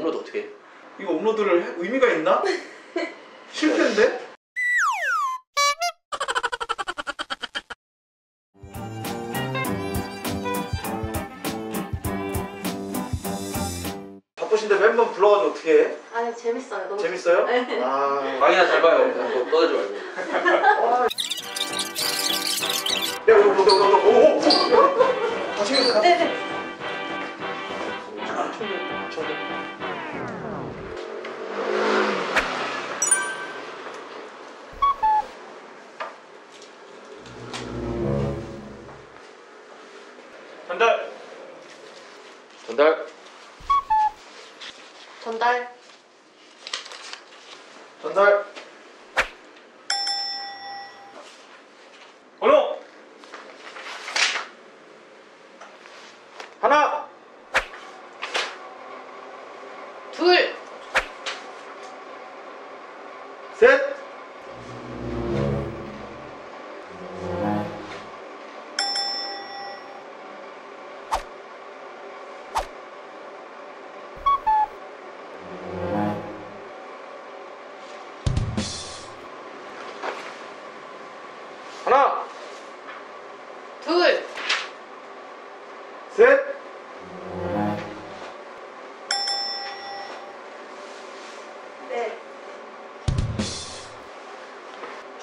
업로드 어떻게 해? 이거 업로드를 해? 의미가 있나? 실패인데? 바쁘신데 멤버 불러가지고 어떻게 해? 아니 재밌어요. 너무 재밌어요? 네. 아, 망이나 잘 봐요. 뭐 떠들지 말고. 야, 너, 너, 오, 오, 오. 전달.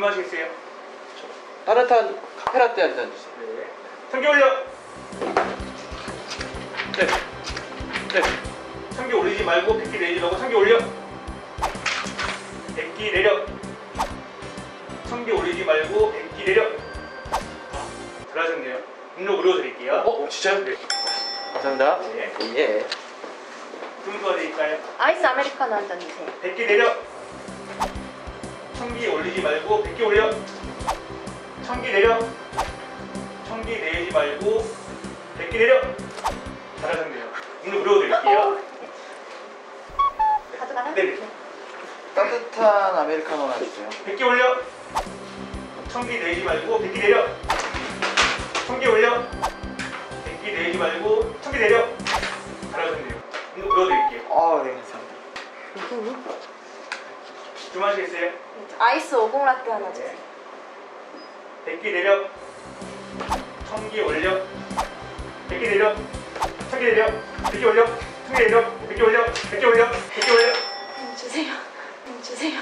주문하시겠어요? 따뜻한 카페라떼 한 잔 주세요. 네. 청기 올려. 네. 네. 청기 올리지 말고 백기 내리지 말고 청기 올려. 백기 내려. 청기 올리지 말고 백기 내려. 잘하셨네요. 음료 무료 드릴게요. 어, 진짜요? 네. 감사합니다. 네. 예. 주문서 드릴까요? 아이스 아메리카노 한 잔 주세요. 백기 내려. 청기 올리지 말고 백기 올려. 청기 내려. 청기 내리지 말고 백기 내려. 잘하셨네요. 음료 무료 드릴게요. 가져가나? 네네. 따뜻한 아메리카노 하나 주세요. 백기 올려. 청기 내리지 말고 백기 내려. 청기 올려. 백기 내리지 말고 청기 내려. 잘하셨네요. 음료 무료 드릴게요. 아, 네, 감사합니다. 주문하시겠어요? 아이스 오봉 라떼 하나 주세요. 백기 내려. 청기 올려. 백기 내려. 청기 내려. 백기 올려. 청기 내려. 백기 올려. 백기 올려. 백기 올려. 음, 주세요. 음, 주세요.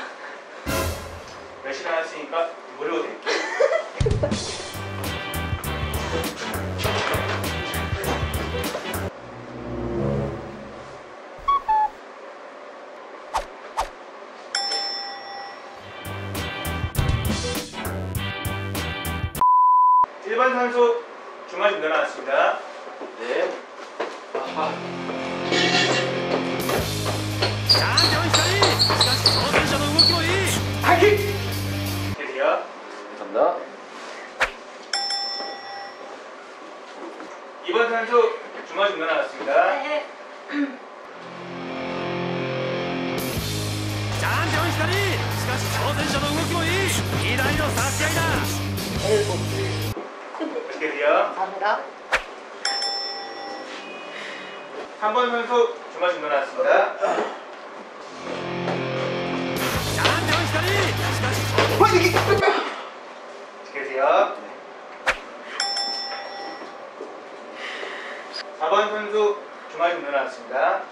감사합니다. 이번 선수 중간 준비 나왔습니다. 네. チャンピオン光しかし挑戦者の動きもいい偉大の差し合いだ 맛있게 드세요. 감사합니다. 3번 선수 주말 중간 나왔습니다. 지켜주세요. 4번 선수 주말 중간 나왔습니다.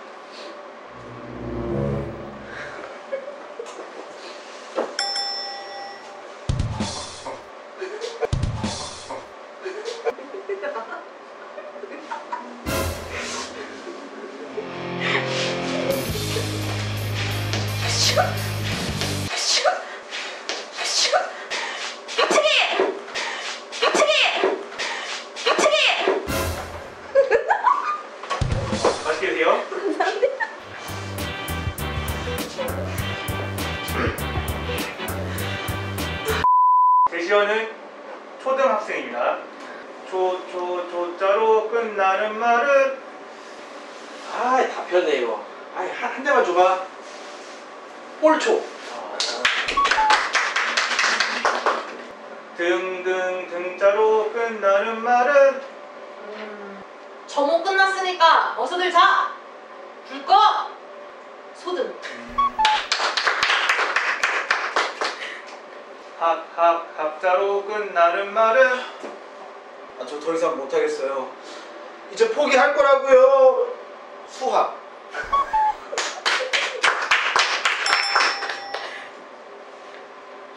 등등 등자로 끝나는 말은 음, 점호 끝났으니까 어서들 자. 줄 거. 소등. 합합 합자로 끝나는 말은 아, 저 더 이상 못하겠어요. 이제 포기할 거라고요. 수학.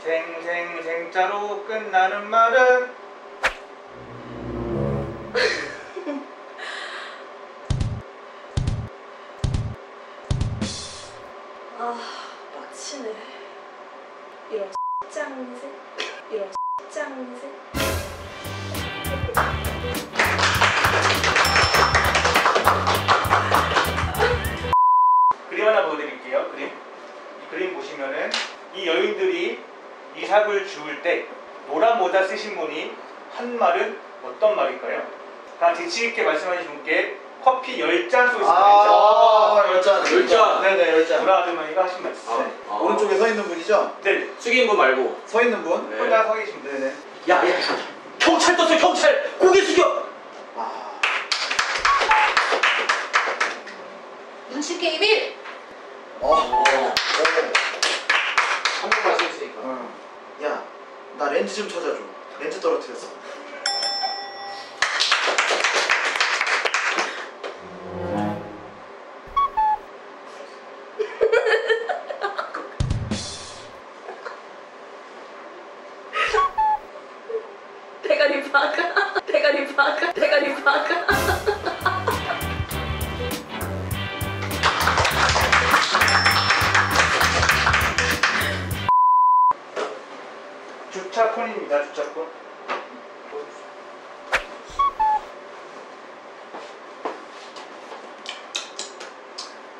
생생생자로 끝나는 말은 아 빡치네. 이런 짱새. 이런 짱새. 이삭을 주울 때 노란 모자 쓰신 분이 한 말은 어떤 말일까요? 다 재치 있게 말씀하신 분께 커피 10잔 쏘겠습니다. 아, 열잔. 열잔. 네네, 열잔. 노라 아주머니가 하신 말씀. 아, 네. 아. 오른쪽에 서 있는 분이죠? 네. 숙인 분 말고. 서 있는 분? 네. 혼자 서 계십니다. 네네. 야, 야, 야. 경찰 떴어, 경찰! 고개 숙여! 아, 눈치 게임 1. 어. 어. 한번 말씀했으니까. 어. 야, 나 렌즈 좀 찾아줘. 렌즈 떨어뜨렸어. 주차콘입니다. 주차콘.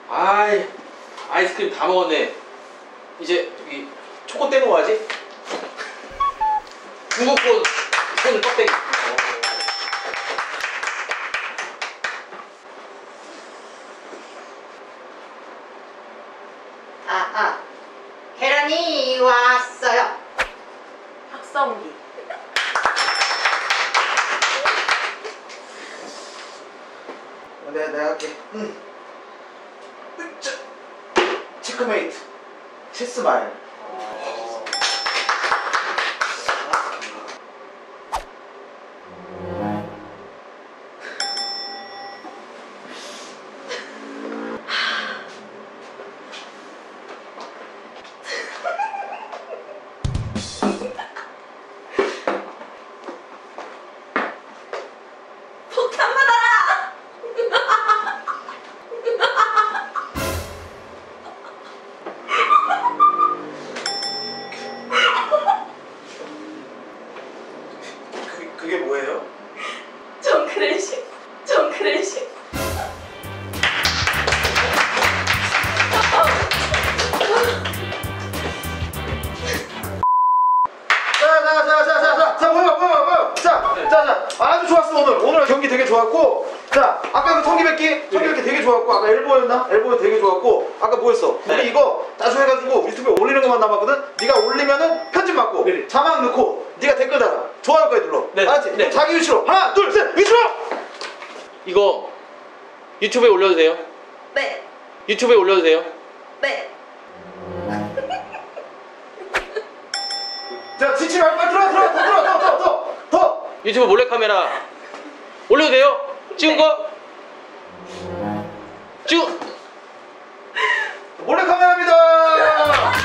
아이, 아이스크림 다 먹었네. 이제 저기 초코 떼 먹어야지. 중국 거, 손 껍데기. 아, 아. 계란이 왔어요. 박성기. 어, 내가, 내가 할게. 응. 으쌰. 체크메이트. 체스 마일. 좋았어 오늘. 오늘 경기 되게 좋았고, 자, 아까 그 성기백기, 성기백기 되게 좋았고, 아까 엘보였나? 엘보 되게 좋았고, 아까 뭐였어? 네. 우리 이거 따조해가지고 유튜브에 올리는 것만 남았거든. 네가 올리면은 편집 받고, 네. 자막 넣고, 네가 댓글 달아, 좋아요까지 눌러. 네. 알았지? 네. 자기 위치로 하나, 둘, 셋, 위치로. 이거 유튜브에 올려도 돼요? 네. 유튜브에 올려도 돼요? 네. 자, 지치 말고 빨리 들어와, 들어와, 더 들어와, 더, 더, 더, 더. 유튜브 몰래카메라 올려도 돼요? 찍은 거? 찍 몰래 카메라입니다.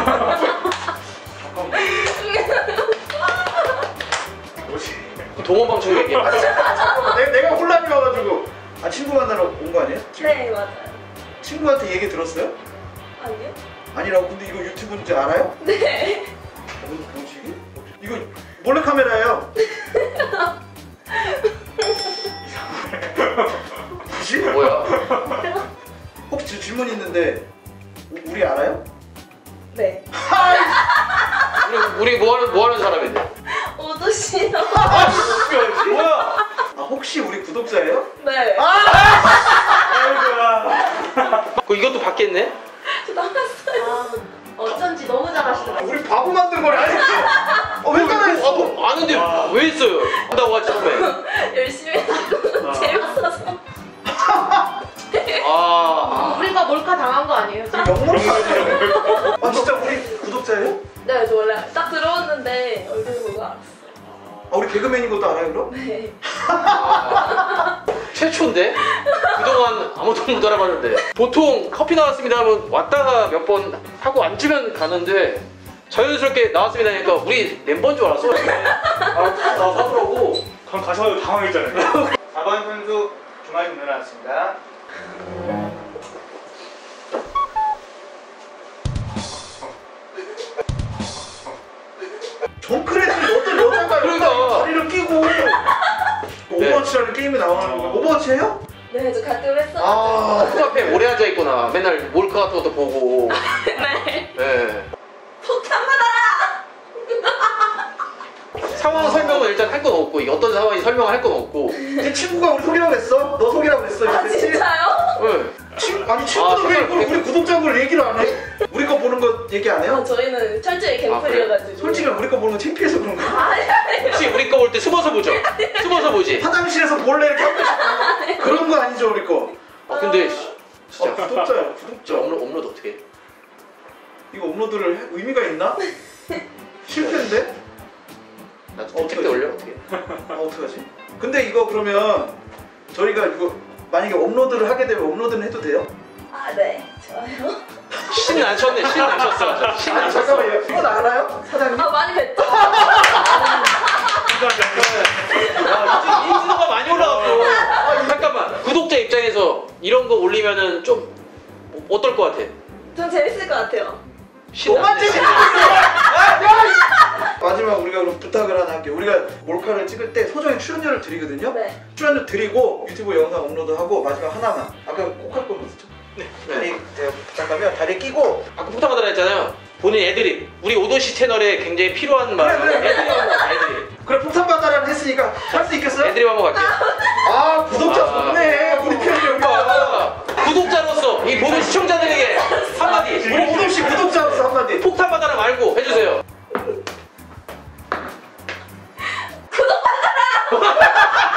동원방 청백이 내, 내가 혼란이 와가지고, 아 친구 만나러 온 거 아니에요? 네 맞아요. 친구한테 얘기 들었어요? 아니요? 아니라고 근데 이거 유튜브인지 알아요? 네. 뭔 방식이? 이거 몰래 카메라예요. 뭐지? 뭐야? 혹시 저 질문 있는데 우- 우리 알아요? 네. 우리, 우리 뭐 하는 뭐 하는 사람인데? 오도 씨요. 뭐야? 아 혹시 우리 구독자예요? 네. 아이고야. 그 이것도 받겠네? 녹화 당한 거 아니에요? 영롱사 아 진짜 우리 구독자예요? 네, 저 원래 딱 들어왔는데 얼굴 보고 알았어요. 아 우리 개그맨인 것도 알아요 그럼? 네. 최초인데? 그동안 아무도 못 알아봤는데 보통 커피 나왔습니다 하면 왔다가 몇 번 하고 앉으면 가는데 자연스럽게 나왔습니다 하니까 우리 멤버인 줄 알았어 아, 나 사더라고 그럼 가셔도 당황했잖아요. 4번 선수 주말 좀 일어났습니다. 게임에 나오는 거예요 오버워치예요? 네, 저 가끔 했어요. 아그 앞에 오래 앉아 있구나 맨날 몰카 같은 것도 보고 네. 네. 폭탄 받아라! 상황 설명은 일단 할 건 없고 이게 어떤 상황인지 설명을 할 건 없고 네 친구가 우리 소개라고 했어? 너 소개라고 했어 아, 이랬지? 진짜요? 네. 친, 아니 친구는 왜 아, 이걸 우리 구독자들 얘기를 안 해? 우리 거 보는 거 얘기 안 아, 해요? 저희는 철저히 아, 그래요? 갱플이어가지고. 솔직히 우리 거 보는 거 창피해서 그런 거야 아니, 아니. 혹시 우리 거 볼 때 숨어서 보죠? 숨어서 보지? 화장실에서 몰래 이렇게 하고 싶어 그런 거 아니죠 우리 거 아 근데 씨, 어, 진짜 구독자야 저 구독자 업로드, 업로드 어떻게 해? 이거 업로드를 해? 의미가 있나? 실패인데? 어떡하지? 택배 올려 어떻게 아 어떡하지? 근데 이거 그러면 저희가 이거 만약에 업로드를 하게 되면 업로드는 해도 돼요? 아, 네. 좋아요. 신은 안 쳤네 신은 안 쳤어 신은 안 아니 쳤어 잠깐만요 이거 나가나요? 사장님? 아, 많이 뵀죠? 야, 이제 인지도가 많이 올라갔어. 아, 잠깐만. 구독자 입장에서 이런 거 올리면은 좀 어- 어떨 것 같아? 전 재밌을 것 같아요. 너만 신나네. 재밌어! 마지막 우리가 그럼 부탁을 하나 할게요. 우리가 몰카를 찍을 때 소정의 출연료를 드리거든요. 네. 출연료 드리고 유튜브 영상 업로드하고 마지막 하나만 아까 꼭 할 거 뭐였죠? 네. 다리 제가 부탁하면 다리 끼고 아까 폭탄 받아라 했잖아요. 본인 애드립. 우리 오도시 채널에 굉장히 필요한 말. 그래, 그래. 애드립 한번 애드립. 그래 폭탄 받아라는 했으니까 할 수 있겠어요? 애드립 한번 갈게요. 아 구독자 아. 좋네 오빠, 구독자로서 이 보는 시청자들에게 한마디. 우리 오동씨 구독자로서 한마디 폭탄 받아라 말고 해주세요. 구독 받아라!